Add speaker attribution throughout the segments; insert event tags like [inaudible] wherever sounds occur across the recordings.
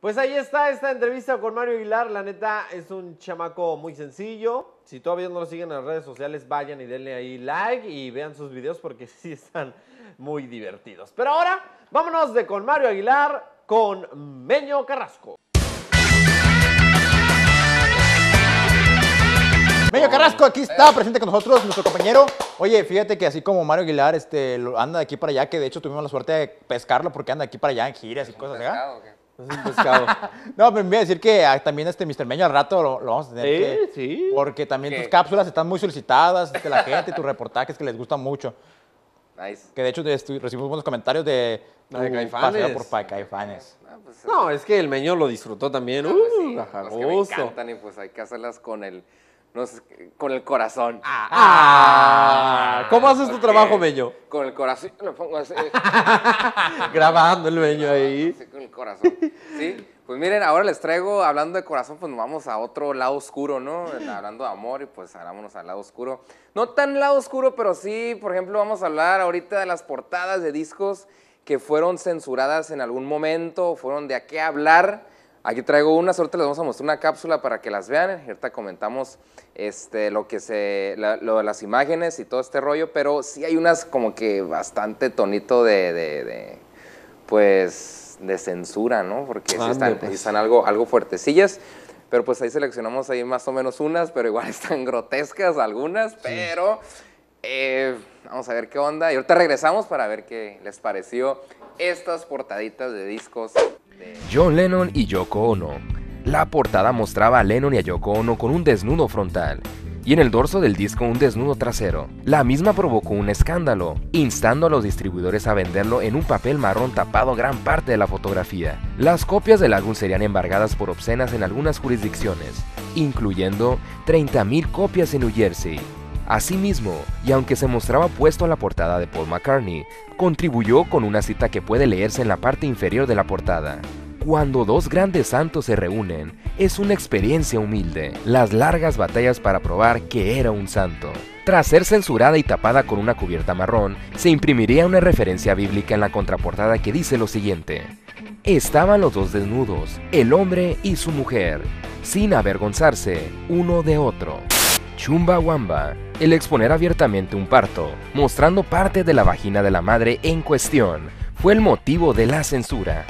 Speaker 1: Pues ahí está esta entrevista con Mario Aguilar. La neta es un chamaco muy sencillo. Si todavía no lo siguen en las redes sociales, vayan y denle ahí like y vean sus videos porque [laughs] sí están muy divertidos. Pero ahora, vámonos de con Mario Aguilar con Meño Carrasco.
Speaker 2: Meño Carrasco, aquí está presente con nosotros nuestro compañero. Oye, fíjate que así como Mario Aguilar este, anda de aquí para allá, que de hecho tuvimos la suerte de pescarlo porque anda de aquí para allá en giras y cosas. ¿verdad?
Speaker 3: ¿Pescado o qué?
Speaker 1: Es un pescado. [laughs]
Speaker 2: No, pero me voy a decir que ah, también este Mr. Meño al rato lo, lo vamos a tener
Speaker 1: Sí,
Speaker 2: que...
Speaker 1: sí.
Speaker 2: Porque también
Speaker 3: ¿Qué?
Speaker 2: tus cápsulas están muy solicitadas, este, la gente, tus reportajes que les gustan mucho.
Speaker 3: Nice.
Speaker 2: Que de hecho estu- recibimos buenos comentarios de
Speaker 1: La de
Speaker 2: tu
Speaker 1: Caifanes.
Speaker 2: paseo por Pa- Caifanes.
Speaker 3: Ah, pues,
Speaker 1: No, es que el Meño lo disfrutó también.
Speaker 3: ah, pues sí,
Speaker 1: Uh,
Speaker 3: los que me encantan y pues hay que hacerlas con el, no sé, con el corazón.
Speaker 1: Ah, ¿Cómo haces tu trabajo, Meño?
Speaker 3: Con el corazón, lo pongo así, [laughs]
Speaker 1: Grabando el Meño ahí.
Speaker 3: así con el corazón. Sí, pues miren, ahora les traigo, hablando de corazón, pues nos vamos a otro lado oscuro, ¿no? Hablando de amor y pues vámonos al lado oscuro. No tan lado oscuro, pero sí, por ejemplo, vamos a hablar ahorita de las portadas de discos que fueron censuradas en algún momento, fueron de a qué hablar. Aquí traigo unas, ahorita les vamos a mostrar una cápsula para que las vean. Ahorita comentamos este, lo que se, la- lo de las imágenes y todo este rollo, pero sí hay unas como que bastante tonito de, de- de, pues, de censura, ¿no? Porque sí están,
Speaker 1: pues.
Speaker 3: están algo, algo fuertecillas. Pero pues ahí seleccionamos ahí más o menos unas, pero igual [laughs] están grotescas algunas, pero eh, vamos a ver qué onda. Y ahorita regresamos para ver qué les pareció estas portaditas de discos
Speaker 4: John Lennon y Yoko Ono. La portada mostraba a Lennon y a Yoko Ono con un desnudo frontal y en el dorso del disco un desnudo trasero. La misma provocó un escándalo, instando a los distribuidores a venderlo en un papel marrón tapado gran parte de la fotografía. Las copias del álbum serían embargadas por obscenas en algunas jurisdicciones, incluyendo 30.000 copias en New Jersey. Asimismo, y aunque se mostraba puesto a la portada de Paul McCartney, contribuyó con una cita que puede leerse en la parte inferior de la portada. Cuando dos grandes santos se reúnen, es una experiencia humilde, las largas batallas para probar que era un santo. Tras ser censurada y tapada con una cubierta marrón, se imprimiría una referencia bíblica en la contraportada que dice lo siguiente. Estaban los dos desnudos, el hombre y su mujer, sin avergonzarse uno de otro. Chumbawamba, el exponer abiertamente un parto, mostrando parte de la vagina de la madre en cuestión, fue el motivo de la censura.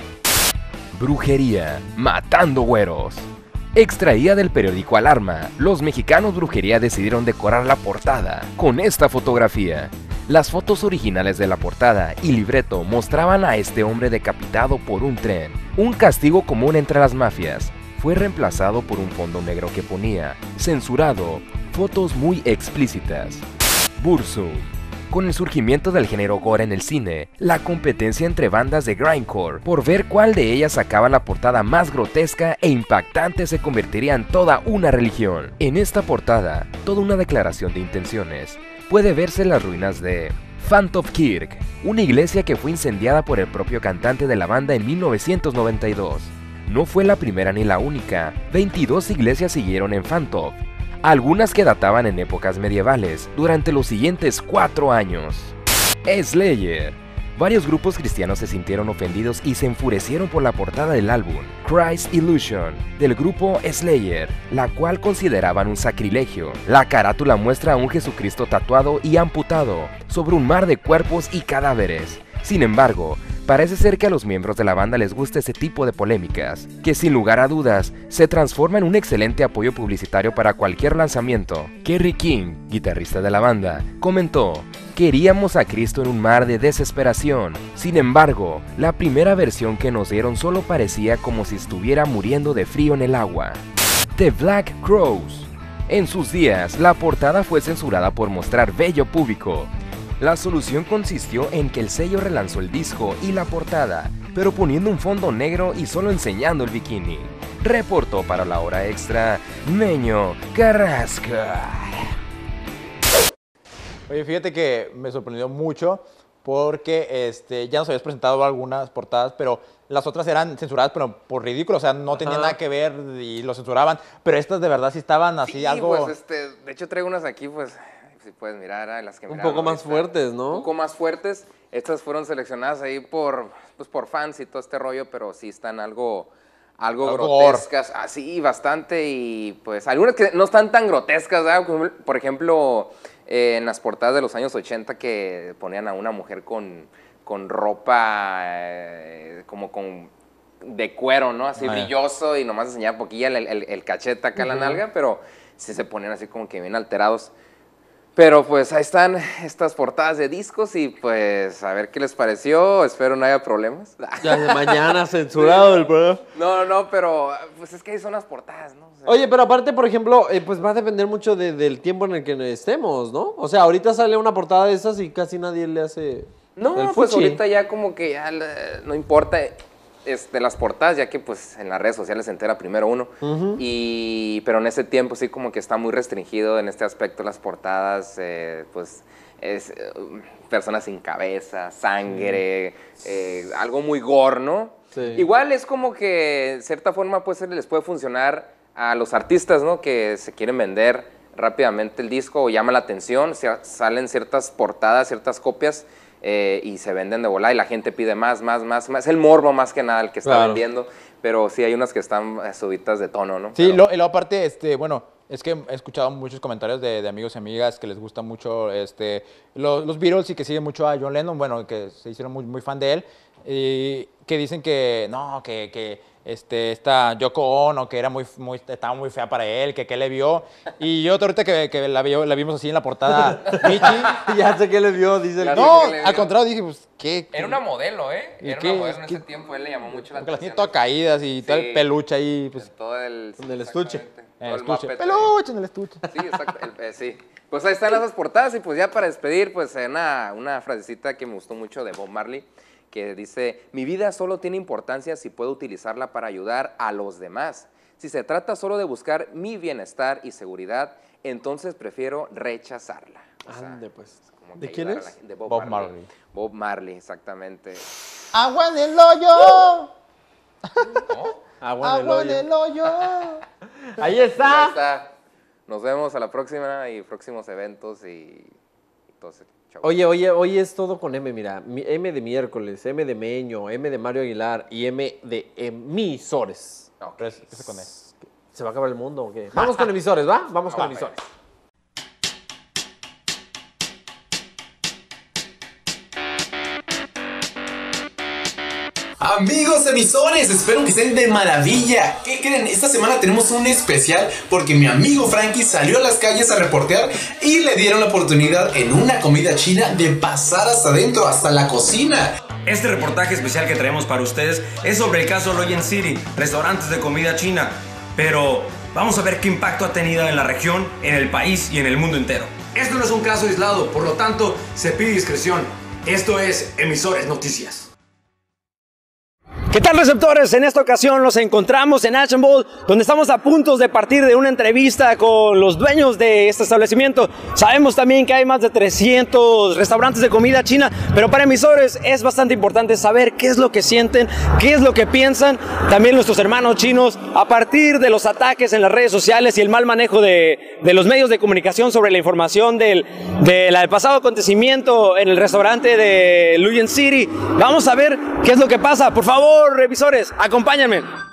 Speaker 4: Brujería, matando güeros. Extraída del periódico Alarma, los mexicanos Brujería decidieron decorar la portada con esta fotografía. Las fotos originales de la portada y libreto mostraban a este hombre decapitado por un tren, un castigo común entre las mafias. Fue reemplazado por un fondo negro que ponía, censurado, fotos muy explícitas. Bursum. Con el surgimiento del género gore en el cine, la competencia entre bandas de grindcore por ver cuál de ellas sacaba la portada más grotesca e impactante se convertiría en toda una religión. En esta portada, toda una declaración de intenciones, puede verse las ruinas de Fantoff Kirk, una iglesia que fue incendiada por el propio cantante de la banda en 1992. No fue la primera ni la única, 22 iglesias siguieron en Fantoff, algunas que databan en épocas medievales, durante los siguientes cuatro años. Slayer. Varios grupos cristianos se sintieron ofendidos y se enfurecieron por la portada del álbum Christ Illusion del grupo Slayer, la cual consideraban un sacrilegio. La carátula muestra a un Jesucristo tatuado y amputado sobre un mar de cuerpos y cadáveres. Sin embargo, parece ser que a los miembros de la banda les gusta ese tipo de polémicas, que sin lugar a dudas se transforma en un excelente apoyo publicitario para cualquier lanzamiento. Kerry King, guitarrista de la banda, comentó, Queríamos a Cristo en un mar de desesperación. Sin embargo, la primera versión que nos dieron solo parecía como si estuviera muriendo de frío en el agua. The Black Crows. En sus días, la portada fue censurada por mostrar vello público. La solución consistió en que el sello relanzó el disco y la portada, pero poniendo un fondo negro y solo enseñando el bikini. Reportó para la hora extra Meño Carrasco.
Speaker 2: Oye, fíjate que me sorprendió mucho porque este, ya nos habías presentado algunas portadas, pero las otras eran censuradas, pero por ridículo, o sea, no tenían
Speaker 1: Ajá.
Speaker 2: nada que ver y lo censuraban, pero estas de verdad sí estaban así,
Speaker 3: Sí,
Speaker 2: algo...
Speaker 3: pues este, de hecho traigo unas aquí, pues, si puedes mirar, ah, las que
Speaker 1: Un
Speaker 3: miraron
Speaker 1: poco más fuertes, ¿no?
Speaker 3: Un poco más fuertes. Estas fueron seleccionadas ahí por, pues, por fans y todo este rollo, pero sí están algo, algo, grotescas, así bastante y pues algunas que no están tan grotescas, ¿verdad? Por ejemplo, eh, en las portadas de los años 80 que ponían a una mujer con, con ropa eh, como con de cuero, ¿no? Así
Speaker 2: Ah,
Speaker 3: brilloso y nomás enseñaba poquilla el, el, el cachete acá en la nalga, pero sí se ponían así como que bien alterados. Pero pues ahí están estas portadas de discos y pues a ver qué les pareció. Espero no haya problemas. [laughs]
Speaker 1: Ya de mañana censurado el programa.
Speaker 3: No, no, no, pero pues es que ahí son las portadas, ¿no? O sea,
Speaker 1: Oye, pero aparte, por ejemplo, eh, pues va a depender mucho de- del tiempo en el que estemos, ¿no? O sea, ahorita sale una portada de esas y casi nadie le hace.
Speaker 3: no,
Speaker 1: el
Speaker 3: pues
Speaker 1: fuchi.
Speaker 3: ahorita ya como que ya no importa este, las portadas, ya que pues en las redes sociales se entera primero uno. y, pero en ese tiempo sí como que está muy restringido en este aspecto las portadas, eh, pues es eh, personas sin cabeza, sangre, eh, algo muy gore, ¿no?
Speaker 1: Sí.
Speaker 3: Igual es como que de cierta forma pues les puede funcionar a los artistas, ¿no? Que se quieren vender rápidamente el disco o llama la atención, salen ciertas portadas, ciertas copias eh, y se venden de volada y la gente pide más, más, más, más. Es el morbo más que nada el que está
Speaker 1: Claro.
Speaker 3: vendiendo, pero sí hay unas que están eh, subidas de tono, ¿no?
Speaker 2: Sí,
Speaker 3: Pero-
Speaker 2: lo, y luego aparte, este, bueno, es que he escuchado muchos comentarios de, de amigos y amigas que les gusta mucho este, los, los Beatles y que siguen mucho a John Lennon, bueno, que se hicieron muy, muy fan de él, y que dicen que no, que, que este, esta Yoko Ono, que era muy, muy, estaba muy fea para él, que qué le vio. Y yo ahorita que, que la, vio- la vimos así en la portada, [laughs] Michi,
Speaker 1: ya sé qué le vio, dice el
Speaker 2: no,
Speaker 3: vio.
Speaker 2: al contrario, dije, pues, ¿qué?
Speaker 3: Era una modelo, ¿eh?
Speaker 2: ¿Y
Speaker 3: Era
Speaker 2: qué?
Speaker 3: una modelo en
Speaker 2: ¿Qué?
Speaker 3: ese tiempo, él le llamó mucho la
Speaker 2: Porque las
Speaker 3: atención.
Speaker 2: todas caídas y todo
Speaker 3: Sí.
Speaker 2: el peluche ahí, pues,
Speaker 3: Todo el...
Speaker 1: En el estuche.
Speaker 3: todo
Speaker 2: el
Speaker 3: el
Speaker 2: estuche. Peluche en el estuche.
Speaker 3: Sí, exacto. el- eh, sí. Pues ahí están esas portadas y pues ya para despedir, pues una, una frasecita que me gustó mucho de Bob Marley, que dice, mi vida solo tiene importancia si puedo utilizarla para ayudar a los demás. Si se trata solo de buscar mi bienestar y seguridad, entonces prefiero rechazarla. O sea,
Speaker 1: Ande, pues. ¿De quién es?
Speaker 3: la gente. De Bob,
Speaker 2: Bob
Speaker 3: Marley.
Speaker 2: Marley.
Speaker 3: Bob Marley, exactamente.
Speaker 2: ¡Agua en el hoyo! [laughs]
Speaker 1: Agua en el
Speaker 2: ¡Agua en
Speaker 1: hoyo.
Speaker 2: el hoyo! [laughs]
Speaker 1: Ahí está.
Speaker 3: Nos vemos a la próxima y próximos eventos y, y todo ese show.
Speaker 1: Oye, oye, hoy es todo con M, mira. Mi- M de miércoles, M de Meño, M de Mario Aguilar y M de emisores.
Speaker 3: Ok.
Speaker 2: Pero es- ese con E.
Speaker 1: ¿Se va a acabar el mundo o qué? Vamos con emisores, ¿va? Vamos con
Speaker 3: Va,
Speaker 1: emisores.
Speaker 5: Amigos emisores, espero que estén de maravilla. ¿Qué creen? Esta semana tenemos un especial porque mi amigo Frankie salió a las calles a reportear y le dieron la oportunidad en una comida china de pasar hasta adentro, hasta la cocina.
Speaker 6: Este reportaje especial que traemos para ustedes es sobre el caso Loyen City, restaurantes de comida china. Pero vamos a ver qué impacto ha tenido en la región, en el país y en el mundo entero. Esto no es un caso aislado, por lo tanto, se pide discreción. Esto es Emisores Noticias.
Speaker 7: ¿Qué tal receptores? En esta ocasión nos encontramos en Action Bowl, donde estamos a punto de partir de una entrevista con los dueños de este establecimiento. Sabemos también que hay más de 300 restaurantes de comida china, pero para emisores es bastante importante saber qué es lo que sienten, qué es lo que piensan también nuestros hermanos chinos a partir de los ataques en las redes sociales y el mal manejo de, los medios de comunicación sobre la información del, del pasado acontecimiento en el restaurante de Luyen City. Vamos a ver qué es lo que pasa. Por favor, revisores, acompáñenme.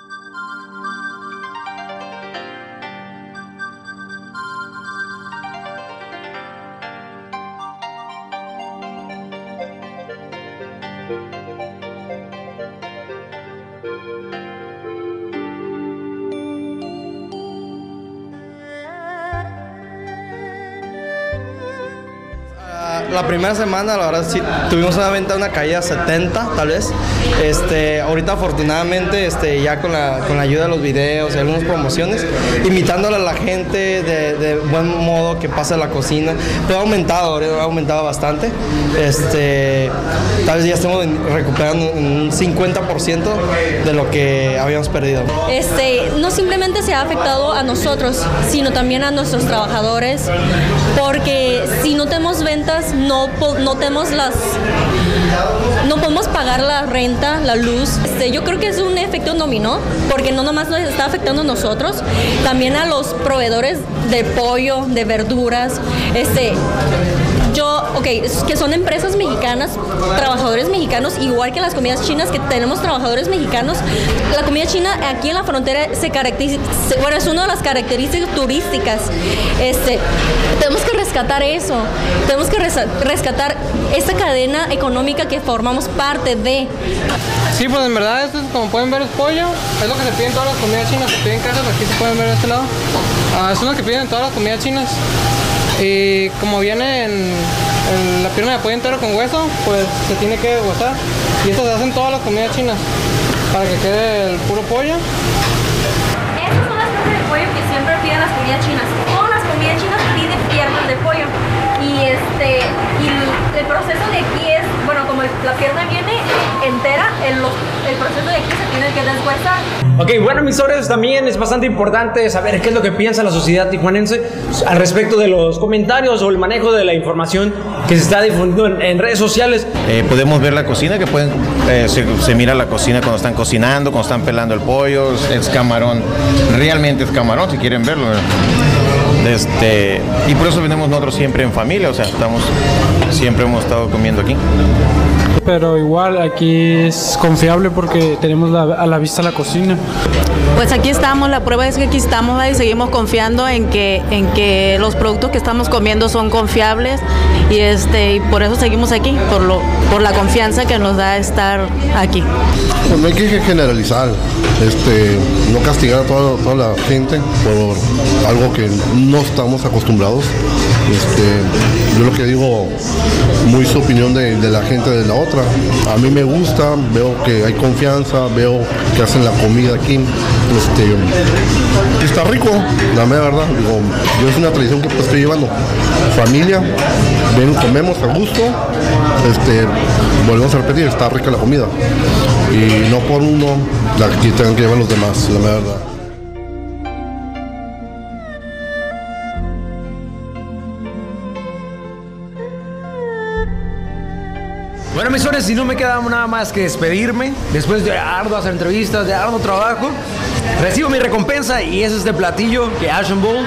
Speaker 8: La primera semana, la verdad, sí tuvimos una venta, una caída 70, tal vez. Este, ahorita, afortunadamente, este, ya con la, con la ayuda de los videos y algunas promociones, invitándole a la gente de, de buen modo que pase a la cocina, pero ha aumentado, ha aumentado bastante. Este, tal vez ya estemos en- recuperando un 50% de lo que habíamos perdido.
Speaker 9: este, no simplemente se ha afectado a nosotros, sino también a nuestros trabajadores, porque si no tenemos ventas, no, no tenemos las... No podemos pagar la renta, la luz. Este, yo creo que es un efecto dominó, porque no nomás nos está afectando a nosotros, también a los proveedores de pollo, de verduras. Este, ok, que son empresas mexicanas, trabajadores mexicanos, igual que las comidas chinas, que tenemos trabajadores mexicanos. La comida china aquí en la frontera se caracteriza, bueno, es una de las características turísticas. Este, tenemos que rescatar eso, tenemos que rescatar esa cadena económica que formamos parte de.
Speaker 8: Sí, pues en verdad esto es, como pueden ver es pollo, es lo que se pide en todas las comidas chinas, se pide en casas, aquí se pueden ver de este lado. Ah, es lo que piden en todas las comidas chinas. Y como viene en, la pierna de pollo entero con hueso, pues se tiene que deshuesar. Y esto se hace en todas las comidas chinas, para que quede el puro pollo.
Speaker 9: Estas son las piernas de pollo que siempre piden las comidas chinas. Todas las comidas chinas piden piernas de pollo. Y este y el, proceso de aquí la pierna viene entera, el, los- el proceso de aquí se tiene que deshuesar.
Speaker 7: Ok, bueno, emisores, también es bastante importante saber qué es lo que piensa la sociedad tijuanense al respecto de los comentarios o el manejo de la información que se está difundiendo en, en redes sociales.
Speaker 10: Eh, podemos ver la cocina, que pueden, eh, se, se mira la cocina cuando están cocinando, cuando están pelando el pollo, es, es camarón, realmente es camarón si quieren verlo. Este, y por eso venimos nosotros siempre en familia, o sea, estamos, siempre hemos estado comiendo aquí.
Speaker 11: Pero igual aquí es confiable porque tenemos la- a la vista la cocina.
Speaker 12: Pues aquí estamos, la prueba es que aquí estamos y seguimos confiando en que, en que los productos que estamos comiendo son confiables y, este, y por eso seguimos aquí, por, lo, por la confianza que nos da estar aquí.
Speaker 13: Pues no hay que generalizar, este, no castigar a toda, toda la gente por algo que no estamos acostumbrados. Este, yo lo que digo, muy su opinión de, de la gente de la otra. A mí me gusta, veo que hay confianza, veo que hacen la comida aquí. Este, está rico, la verdad. Digo, yo es una tradición que pues, estoy llevando. Familia, ven, comemos a gusto, este, volvemos a repetir, está rica la comida. Y no por uno la que tengan que llevar los demás, la verdad.
Speaker 7: Bueno, emisores, si no me queda nada más que despedirme, después de arduas entrevistas, de arduo trabajo, recibo mi recompensa y es este platillo que Ashen Bull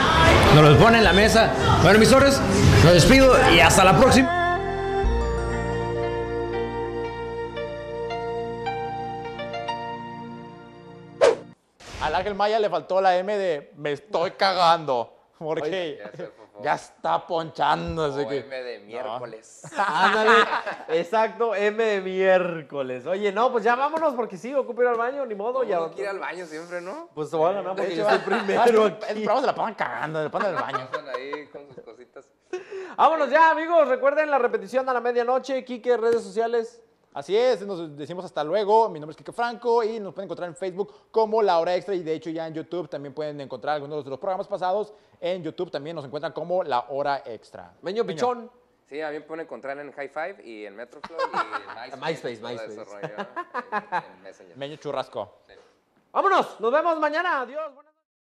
Speaker 7: nos lo pone en la mesa. Bueno, emisores, los despido y hasta la próxima.
Speaker 2: Al Ángel Maya le faltó la M de me estoy cagando. Porque ya está ponchando. Así que,
Speaker 3: M de miércoles.
Speaker 1: Ándale, [laughs] exacto, M de miércoles. Oye, no, pues ya vámonos porque sí, ocupo ir al baño, ni modo, ya.
Speaker 3: Que ir al baño siempre, ¿no?
Speaker 1: Pues a ganar porque yo
Speaker 2: va- [laughs]
Speaker 1: primero aquí.
Speaker 2: Se la pagan cagando, le ponen el baño. [laughs]
Speaker 3: Ahí con sus cositas.
Speaker 1: Vámonos ya, amigos. Recuerden la repetición a la medianoche. Quique, redes sociales.
Speaker 2: Así es, nos decimos hasta luego. Mi nombre es Kike Franco y nos pueden encontrar en Facebook como La Hora Extra y de hecho ya en YouTube también pueden encontrar algunos de los programas pasados. En YouTube también nos encuentran como La Hora Extra.
Speaker 1: Meño Pichón.
Speaker 3: Sí, a mí me pueden encontrar en High Five y en Metroflow y en [laughs]
Speaker 1: MySpace, MySpace.
Speaker 3: Messenger.
Speaker 2: Meño Churrasco.
Speaker 1: Vámonos, nos vemos mañana. Adiós. buenas-